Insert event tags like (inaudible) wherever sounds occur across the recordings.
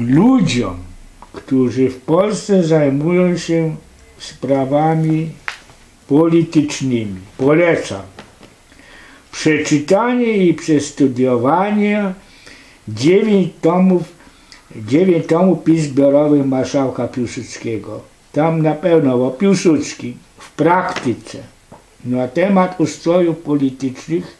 ludziom, którzy w Polsce zajmują się sprawami politycznymi, polecam przeczytanie i przestudiowanie dziewięć tomów, dziewięć tomów pism zbiorowych marszałka Piłsudskiego. Tam na pewno, bo Piłsudski w praktyce na temat ustrojów politycznych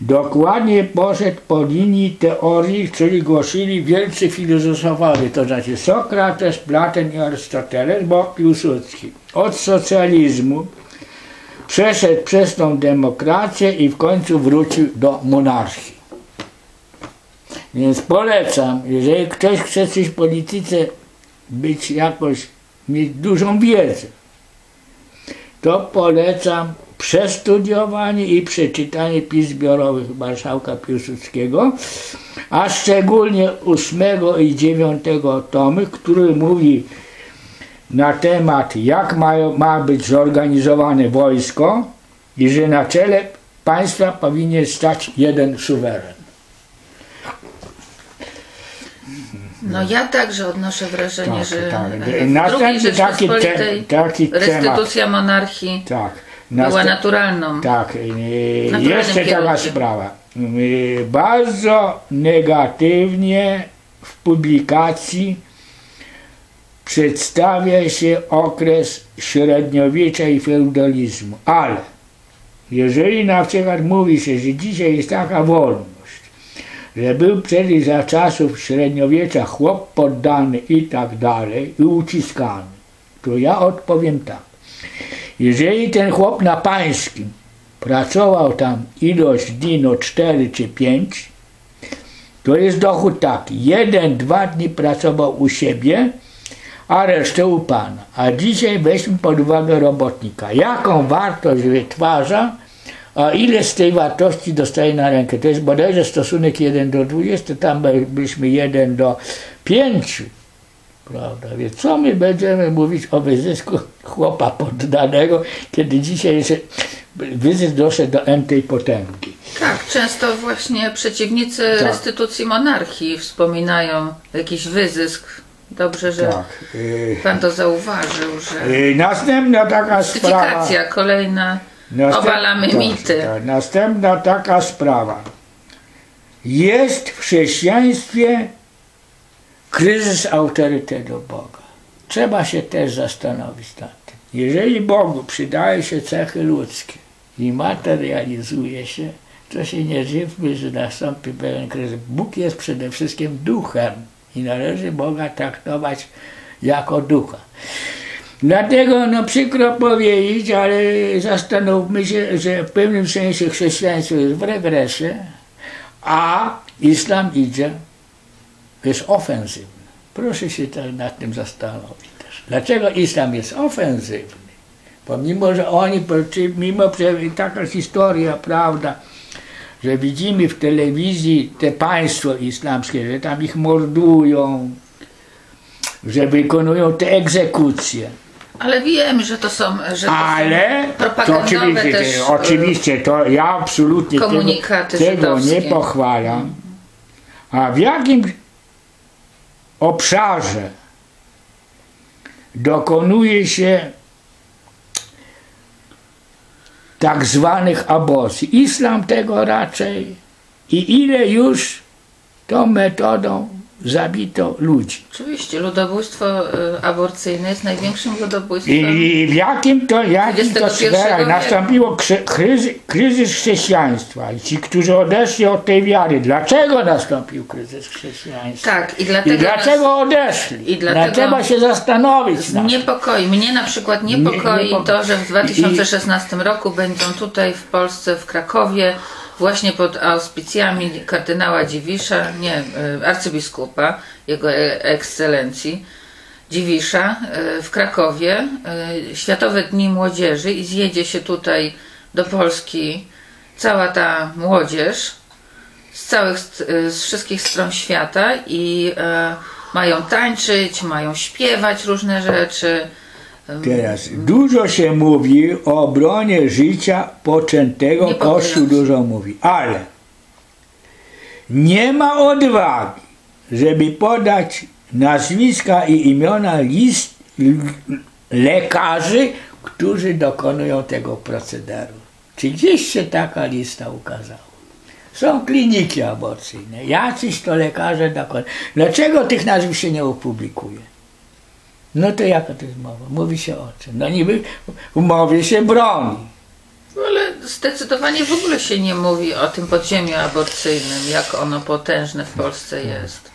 dokładnie poszedł po linii teorii, czyli głosili wielcy filozofowie, to znaczy Sokrates, Platon i Arystoteles, bo Piłsudski. Od socjalizmu przeszedł przez tą demokrację i w końcu wrócił do monarchii. Więc polecam, jeżeli ktoś chce coś w polityce być jakoś, mieć dużą wiedzę, to polecam przestudiowanie i przeczytanie pism zbiorowych marszałka Piłsudskiego, a szczególnie ósmego i dziewiątego tomy, który mówi na temat jak ma, ma być zorganizowane wojsko i że na czele państwa powinien stać jeden suweren. No ja także odnoszę wrażenie, Tak, że tak. w drugiej Następny taki, te, taki temat. restytucja monarchii Tak. Była Następ- naturalną. Tak, Naturalnym jeszcze taka sprawa. Bardzo negatywnie w publikacji przedstawia się okres średniowiecza i feudalizmu, ale jeżeli na przykład mówi się, że dzisiaj jest taka wolność, że był przecież za czasów średniowiecza chłop poddany i tak dalej i uciskany, to ja odpowiem tak. Jeżeli ten chłop na pańskim pracował tam ilość dni, no 4 czy 5, to jest dochód taki. Jeden, dwa dni pracował u siebie, a resztę u pana. A dzisiaj weźmy pod uwagę robotnika. Jaką wartość wytwarza, a ile z tej wartości dostaje na rękę. To jest bodajże stosunek 1 do 20, tam by- byśmy 1 do 5. Prawda? Więc co my będziemy mówić o wyzysku chłopa poddanego, kiedy dzisiaj jeszcze wyzysk doszedł do entej potęgi. Tak, często właśnie przeciwnicy Tak. restytucji monarchii wspominają jakiś wyzysk. Dobrze, że Tak. y, pan to zauważył, że y, Następna taka sprawa. kolejna, Następ- obalamy tak, mity. tak. Następna taka sprawa. Jest w chrześcijaństwie kryzys autorytetu Boga. Trzeba się też zastanowić nad tym. Jeżeli Bogu przydaje się cechy ludzkie i materializuje się, to się nie dziwmy, że nastąpi pewien kryzys. Bóg jest przede wszystkim duchem i należy Boga traktować jako ducha. Dlatego no przykro powiedzieć, ale zastanówmy się, że w pewnym sensie chrześcijaństwo jest w regresie, a islam idzie, jest ofensywny. Proszę się tak nad tym zastanowić też. Dlaczego islam jest ofensywny? Pomimo, że oni, mimo, że taka historia, prawda, że widzimy w telewizji te państwo islamskie, że tam ich mordują, że wykonują te egzekucje. Ale wiem, że to są, że to Ale są to propagandowe oczywiście, też e, oczywiście to ja absolutnie tego, tego nie pochwalam. A w jakim obszarze dokonuje się tak zwanych aborcji? Islam tego raczej i ile już tą metodą zabito ludzi. Oczywiście, ludobójstwo y, aborcyjne jest największym ludobójstwem. I w jakim to, jakim to sferach nastąpiło kryzys, kryzys chrześcijaństwa i ci, którzy odeszli od tej wiary. Dlaczego nastąpił kryzys chrześcijaństwa? Tak, i dlatego, I dlaczego odeszli? i dlatego trzeba się zastanowić nas nad niepokoi. Mnie na przykład niepokoi Nie- niepoko- to, że w 2016 roku będą tutaj w Polsce, w Krakowie, właśnie pod auspicjami kardynała Dziwisza, nie, y, arcybiskupa, jego e- ekscelencji, Dziwisza y, w Krakowie, Światowe Dni Młodzieży i zjedzie się tutaj do Polski cała ta młodzież z całych, z wszystkich stron świata i e, mają tańczyć, mają śpiewać różne rzeczy. Teraz dużo się mówi o obronie życia poczętego. Kościół dużo mówi, ale nie ma odwagi żeby podać nazwiska i imiona list lekarzy, którzy dokonują tego procederu. Czy gdzieś się taka lista ukazała? Są kliniki aborcyjne. Jacyś to lekarze dokonują. Dlaczego tych nazwisk się nie opublikuje? No to jaka to jest mowa? Mówi się o czym? No niby w umowie się broni. No ale zdecydowanie w ogóle się nie mówi o tym podziemiu aborcyjnym, jak ono potężne w Polsce jest.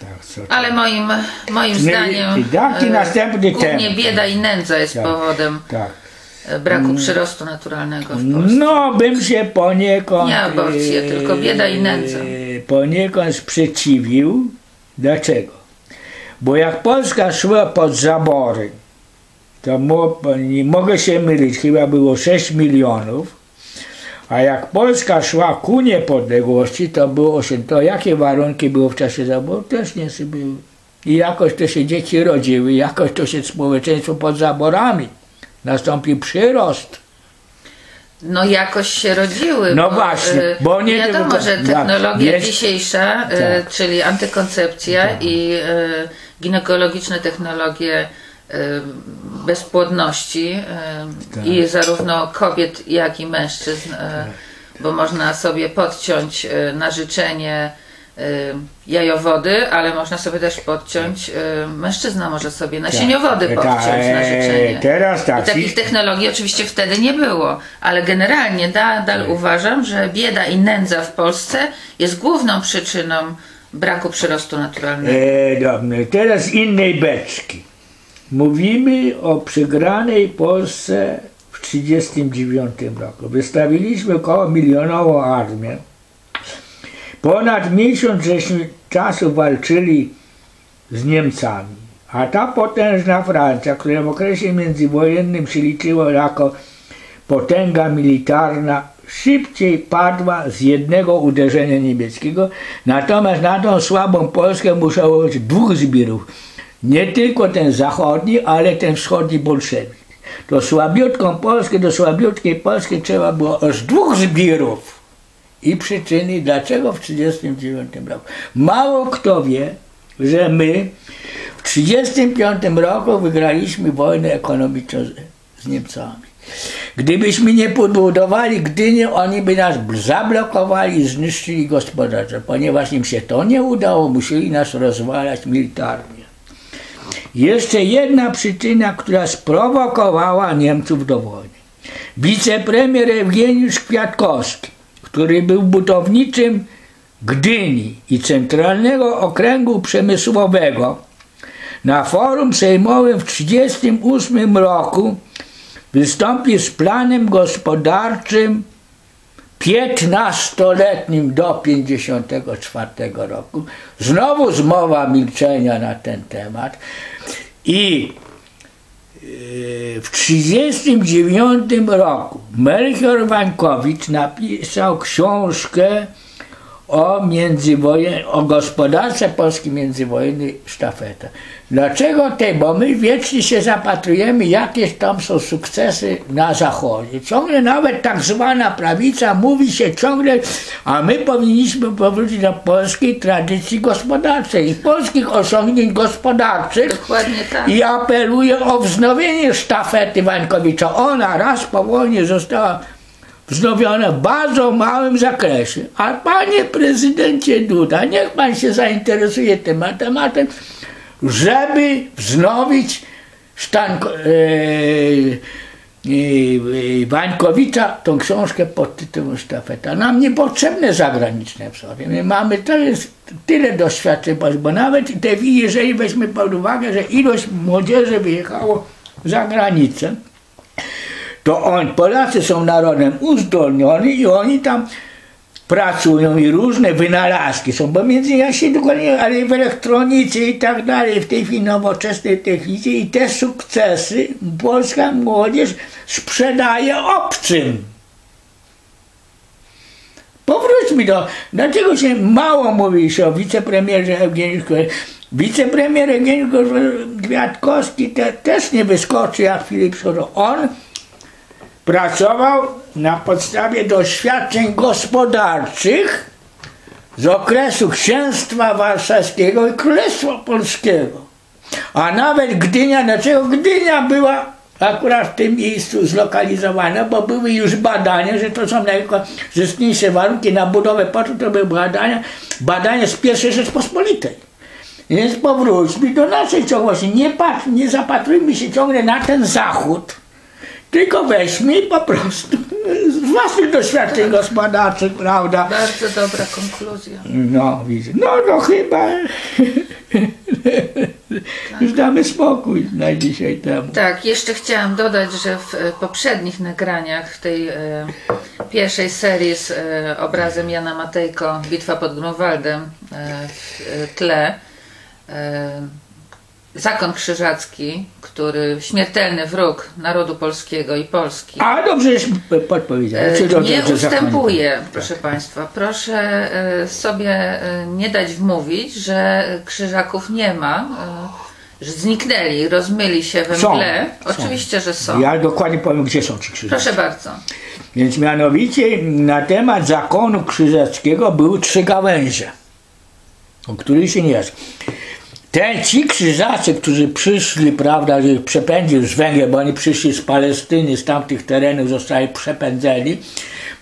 Tak, co Ale moim, moim Nie, zdaniem jaki e, następny głównie temat? bieda i nędza jest Tak. powodem Tak. e, braku przyrostu naturalnego w Polsce. No, bym się poniekąd. Nie aborcje, e, tylko bieda i nędza. Poniekąd sprzeciwił. Dlaczego? Bo jak Polska szła pod zabory, to mo, nie mogę się mylić, chyba było 6 milionów, a jak Polska szła ku niepodległości, to było 8. To jakie warunki były w czasie zaboru? Też nie były. I jakoś to się dzieci rodziły, jakoś to się społeczeństwo pod zaborami. Nastąpił przyrost. No jakoś się rodziły. No bo, właśnie, e, bo nie Wiadomo, tylko- że tak, technologia jest- dzisiejsza, e, Tak. czyli antykoncepcja Tak. i e, ginekologiczne technologie bezpłodności Tak. i zarówno kobiet, jak i mężczyzn, e, bo można sobie podciąć na życzenie jajowody, ale można sobie też podciąć, e, mężczyzna może sobie nasieniowody Tak, podciąć na e, życzenie. Teraz tak. I takich technologii oczywiście wtedy nie było, ale generalnie nadal uważam, że bieda i nędza w Polsce jest główną przyczyną braku przyrostu naturalnego. E, teraz innej beczki. Mówimy o przegranej Polsce w 1939 roku. Wystawiliśmy około milionową armię. Ponad miesiąc żeśmy czasu walczyli z Niemcami. A ta potężna Francja, która w okresie międzywojennym się liczyła jako potęga militarna, szybciej padła z jednego uderzenia niemieckiego. Natomiast na tą słabą Polskę musiało być dwóch zbirów. Nie tylko ten zachodni, ale ten wschodni bolszewik. To słabiutką Polskę, do słabiutkiej Polski trzeba było aż dwóch zbirów. I przyczyny, dlaczego w 1939 roku. Mało kto wie, że my w 1935 roku wygraliśmy wojnę ekonomiczną z, Niemcami. Gdybyśmy nie podbudowali Gdyni, oni by nas zablokowali i zniszczyli gospodarczo. Ponieważ im się to nie udało, musieli nas rozwalać militarnie. Jeszcze jedna przyczyna, która sprowokowała Niemców do wojny. Wicepremier Eugeniusz Kwiatkowski, który był budowniczym Gdyni i Centralnego Okręgu Przemysłowego, na forum sejmowym w 1938 roku wystąpił z planem gospodarczym 15-letnim do 1954 roku. Znowu zmowa milczenia na ten temat. I w 1939 roku Melchior Wańkowicz napisał książkę o, międzywojen, o gospodarce polskiej międzywojennej sztafeta. Dlaczego tej? Bo my wiecznie się zapatrujemy, jakieś tam są sukcesy na zachodzie. Ciągle nawet tak zwana prawica mówi się ciągle, a my powinniśmy powrócić do polskiej tradycji gospodarczej i polskich osiągnięć gospodarczych. Dokładnie tak. I apeluję o wznowienie sztafety Wańkowicza. Ona raz po wojnie została wznowiona w bardzo małym zakresie. A panie prezydencie Duda, niech pan się zainteresuje tym tematem, żeby wznowić Stanko, e, e, Wańkowicza tą książkę pod tytułem Sztafeta. Nam niepotrzebne zagraniczne wzóry. My mamy to jest tyle doświadczeń, bo nawet te, jeżeli weźmy pod uwagę, że ilość młodzieży wyjechało za granicę, to oni, Polacy są narodem uzdolnionym i oni tam pracują i różne wynalazki są, bo między ja się dokładnie, ale w elektronice i tak dalej, w tej chwili nowoczesnej technice i te sukcesy polska młodzież sprzedaje obcym. Powróćmy do, dlaczego się mało mówi się o wicepremierze Eugeniuszu Wicepremier Eugeniusz Kwiatkowski te, też nie wyskoczy jak Filip Szoro. On pracował na podstawie doświadczeń gospodarczych z okresu księstwa warszawskiego i królestwa polskiego. A nawet Gdynia, dlaczego Gdynia była akurat w tym miejscu zlokalizowana, bo były już badania, że to są najkorzystniejsze warunki na budowę portu, to były badania, badania z pierwszej Rzeczpospolitej. Więc powróćmy do naszej ciągłości. Nie, patrz, nie zapatrujmy się ciągle na ten zachód, tylko weźmy po prostu z własnych doświadczeń gospodarczych, prawda? Bardzo dobra konkluzja. No, widzę. No, no chyba już damy spokój na dzisiaj temu. Tak, jeszcze chciałam dodać, że w e, poprzednich nagraniach tej e, pierwszej serii z e, obrazem Jana Matejko Bitwa pod Grunwaldem e, w e, tle e, Zakon Krzyżacki, który śmiertelny wróg narodu polskiego i Polski A dobrze, że podpowiedziałem. E, nie ustępuje, proszę Państwa. Proszę e, sobie e, nie dać wmówić, że Krzyżaków nie ma, że zniknęli, rozmyli się we Są, mgle. są. Oczywiście, że są. Ja dokładnie powiem, gdzie są ci krzyże. Proszę bardzo. Więc mianowicie na temat zakonu krzyżackiego były trzy gałęzie, o których się nie jest. Te ci krzyżacy, którzy przyszli, prawda, że przepędził z Węgier, bo oni przyszli z Palestyny, z tamtych terenów zostali przepędzeni.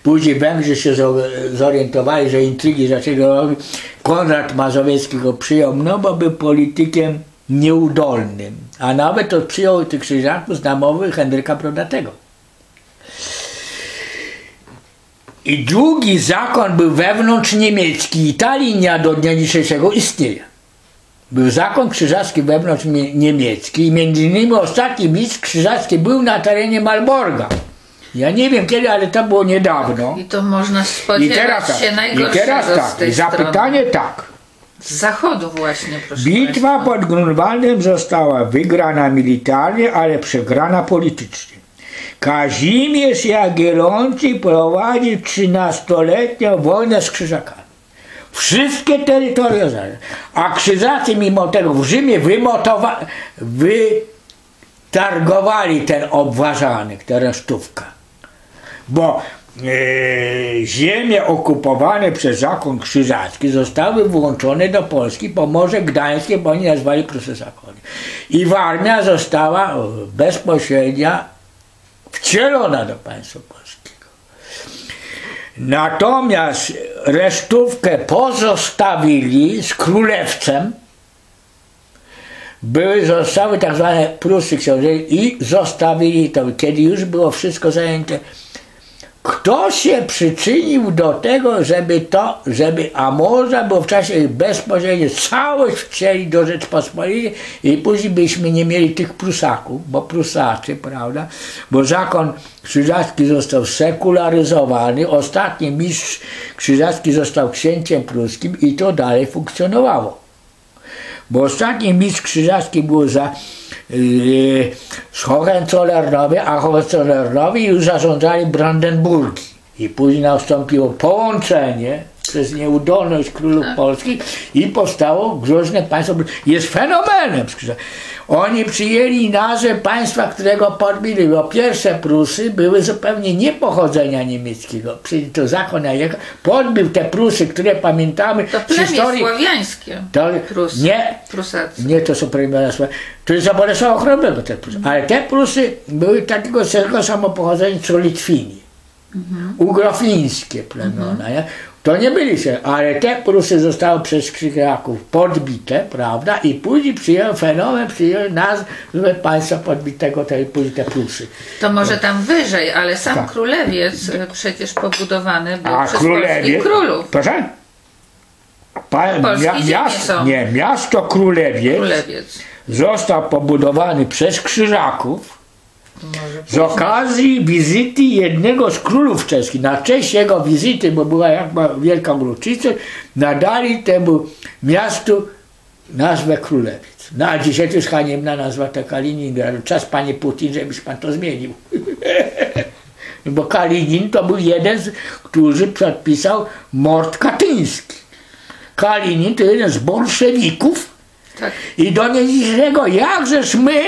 Później Węgrzy się zo- zorientowali, że intrygi zaczęły robić. Konrad Mazowiecki go przyjął, no bo był politykiem nieudolnym. A nawet to przyjął tych krzyżaków z namowy Henryka Brodatego. I drugi zakon był wewnątrz niemiecki. I ta linia do dnia dzisiejszego istnieje. Był zakon krzyżacki wewnątrz mie- niemiecki i między innymi ostatni mistrz krzyżacki był na terenie Malborga. Ja nie wiem kiedy, ale to było niedawno. I to można I spodziewać teraz tak, się i najgorszego teraz z tak, i zapytanie tak. strony. Z zachodu właśnie, proszę Bitwa Państwa. pod Grunwaldem została wygrana militarnie, ale przegrana politycznie. Kazimierz Jagiellończyk prowadził 13-letnią wojnę z Krzyżakami. Wszystkie terytoria zajęte. A Krzyżacy mimo tego w Rzymie wytargowali ten obważanek, tę resztówkę. Bo e, ziemie okupowane przez zakon krzyżacki zostały włączone do Polski po Morze Gdańskie, bo oni nazwali Prusy Zakony. I Warmia została e, bezpośrednio wcielona do państwa. Natomiast resztówkę pozostawili z królewcem, były, zostały tak zwane Prusy książę i zostawili to, kiedy już było wszystko zajęte. Kto się przyczynił do tego, żeby to, żeby, a można było w czasie bezpośrednio całość wcieli do Rzeczpospolitej i później byśmy nie mieli tych Prusaków, bo Prusacy, prawda, bo zakon krzyżacki został sekularyzowany, ostatni mistrz krzyżacki został księciem pruskim i to dalej funkcjonowało. Bo ostatni mistrz krzyżacki był za Hohenzollernowi, a Hohenzollernowi już zarządzali Brandenburgi. I później nastąpiło połączenie przez nieudolność królów polskich i powstało groźne państwo. Jest fenomenem. Oni przyjęli nazwę państwa, którego podbili, bo pierwsze Prusy były zupełnie nie pochodzenia niemieckiego. Czyli to zakon Jajeka podbił te Prusy, które pamiętamy To plemię historii. słowiańskie. To, Prus. nie, Prusacy. nie to są plemiona. To jest za Bolesława Chrobrego te Prusy. Ale te Prusy były takiego samego samo pochodzenia co Litwini. Ugrofińskie plemiona. Nie? To nie byli się, ale te Prusy zostały przez Krzyżaków podbite, prawda? I później przyjął fenomen, przyjął nazwę państwa podbitego, te, później te Prusy. To może tam wyżej, ale sam Tak. królewiec e, przecież pobudowany był A przez królewie... polskich królów. Proszę? Pa, ziemie miasto, nie, miasto Królewiec Królewiec. został pobudowany przez Krzyżaków z okazji wizyty jednego z królów czeskich. Na cześć jego wizyty, bo była jakby wielka uroczystość, nadali temu miastu nazwę Królewiec. No a dzisiaj to jest haniebna nazwa ta Kaliningrad. Czas panie Putin, żebyś pan to zmienił. (laughs) No Bo Kalinin to był jeden z, którzy podpisał mord katyński. Kalinin to jeden z bolszewików, tak. i do dzisiejszego, jakżeż my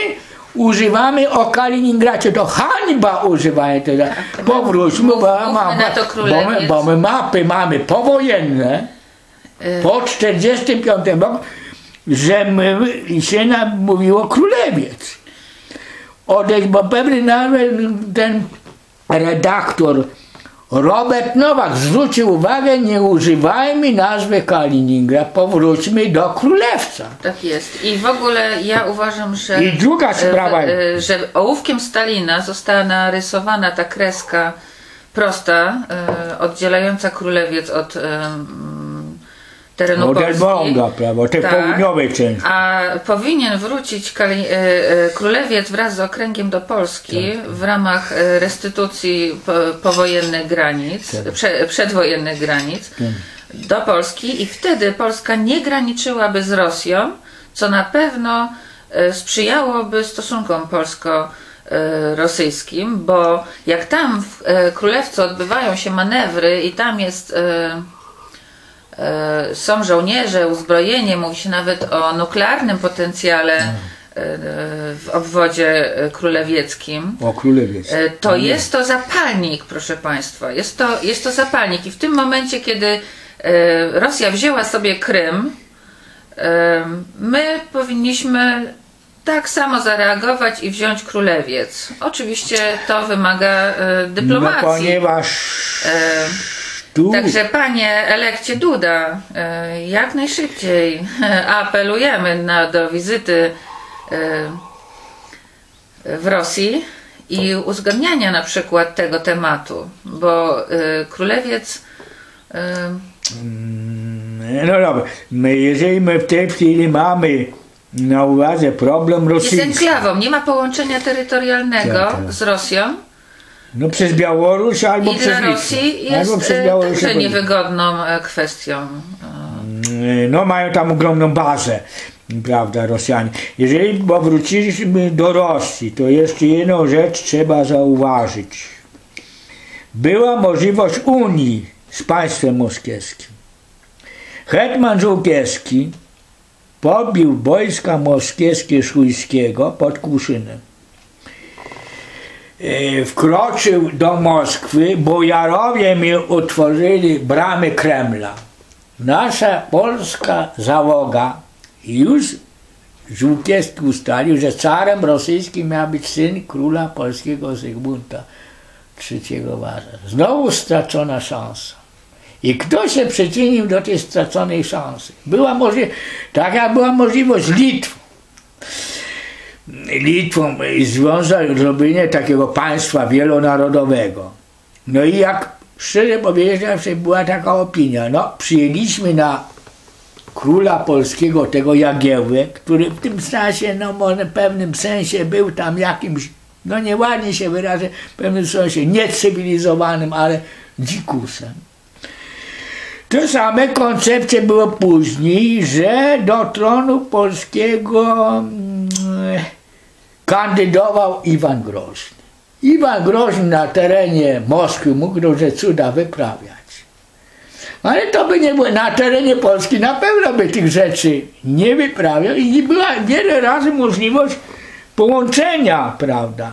używamy o Kaliningradzie, to hańba używanie tego. Powróćmy, bo, ma, bo, my, bo my mapy mamy powojenne, po 45 roku, że my, się nam mówiło królewiec. Odejść, bo pewnie nawet ten redaktor Robert Nowak zwrócił uwagę, nie używajmy nazwy Kaliningrad, powróćmy do królewca. Tak jest. I w ogóle ja uważam, że. I druga sprawa. e, e, Że ołówkiem Stalina została narysowana ta kreska prosta, e, oddzielająca królewiec od e, terenu Od Polski. Prawda, tej Tak. południowej części. A powinien wrócić e, e, królewiec wraz z okręgiem do Polski Tak. w ramach e, restytucji po, powojennych granic, Tak. prze, przedwojennych granic do Polski i wtedy Polska nie graniczyłaby z Rosją, co na pewno sprzyjałoby stosunkom polsko-rosyjskim, bo jak tam w Królewcu odbywają się manewry i tam jest są żołnierze, uzbrojenie, mówi się nawet o nuklearnym potencjale e, w obwodzie e, królewieckim. O królewiec. E, To jest to zapalnik, proszę Państwa. Jest to, jest to zapalnik. I w tym momencie, kiedy e, Rosja wzięła sobie Krym, e, my powinniśmy tak samo zareagować i wziąć królewiec. Oczywiście to wymaga e, No dyplomacji. ponieważ E, tu Także panie elekcie Duda, e, jak najszybciej (laughs) apelujemy na, do wizyty e, w Rosji i uzgadniania na przykład tego tematu, bo e, królewiec Mm, No dobra, my, jeżeli my w tej chwili mamy na uwadze problem rosyjski, enklawą, nie ma połączenia terytorialnego Tak, tak. z Rosją no przez Białoruś albo i przez dla. Rosji albo jest przez e, Białoruś także albo niewygodną e, kwestią. E, No mają tam ogromną bazę, prawda, Rosjanie. Jeżeli powróciliśmy do Rosji, to jeszcze jedną rzecz trzeba zauważyć. Była możliwość Unii z państwem moskiewskim. Hetman Żółkiewski pobił wojska moskiewskie Szujskiego pod Kłuszynem. E, Wkroczył do Moskwy, bojarowie mi utworzyli bramy Kremla. Nasza polska załoga już Żółkiewski ustalił, że carem rosyjskim miał być syn króla polskiego Zygmunta III Waza. Znowu stracona szansa. I kto się przyczynił do tej straconej szansy? Była możli- taka była możliwość Litwą. Litwą związać zrobienie takiego państwa wielonarodowego. No i jak szczerze powiedziawszy była taka opinia, no przyjęliśmy na króla polskiego tego Jagiełłę, który w tym sensie, no może w pewnym sensie był tam jakimś, no nieładnie się wyrażę, w pewnym sensie niecywilizowanym, ale dzikusem. To same koncepcje było później, że do tronu polskiego mm, kandydował Iwan Groźny. Iwan Groźny na terenie Moskwy mógł różne cuda wyprawiać. Ale to by nie było, na terenie Polski na pewno by tych rzeczy nie wyprawiał i nie była wiele razy możliwość połączenia, prawda?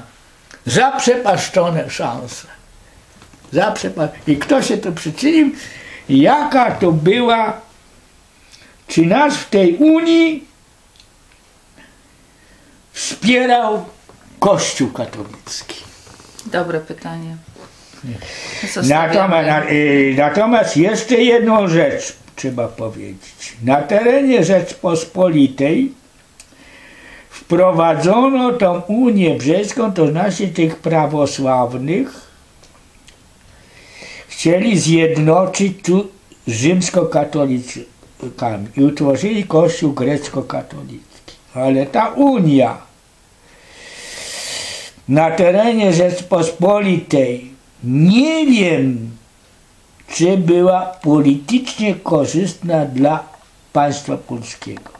Zaprzepaszczone szanse. Zaprzepa- I kto się to przyczynił? Jaka to była, czy nas w tej Unii wspierał Kościół katolicki. Dobre pytanie. Natomiast, na, y, natomiast jeszcze jedną rzecz trzeba powiedzieć. Na terenie Rzeczpospolitej wprowadzono tą Unię Brzeską, to znaczy tych prawosławnych, chcieli zjednoczyć tu z rzymskokatolikami i utworzyli Kościół grecko-katolicki. Ale ta Unia na terenie Rzeczpospolitej nie wiem, czy była politycznie korzystna dla państwa polskiego.